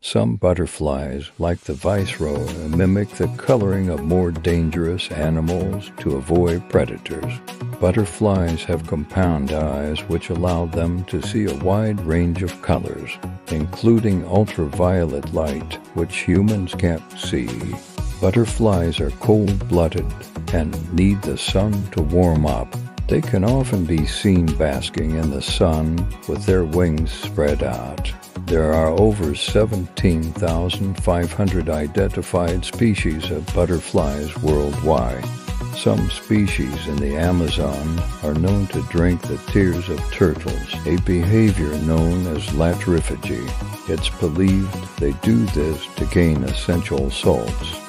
Some butterflies, like the viceroy, mimic the coloring of more dangerous animals to avoid predators. Butterflies have compound eyes which allow them to see a wide range of colors, including ultraviolet light, which humans can't see. Butterflies are cold-blooded and need the sun to warm up. They can often be seen basking in the sun with their wings spread out. There are over 17,500 identified species of butterflies worldwide. Some species in the Amazon are known to drink the tears of turtles, a behavior known as lachryphagy. It's believed they do this to gain essential salts.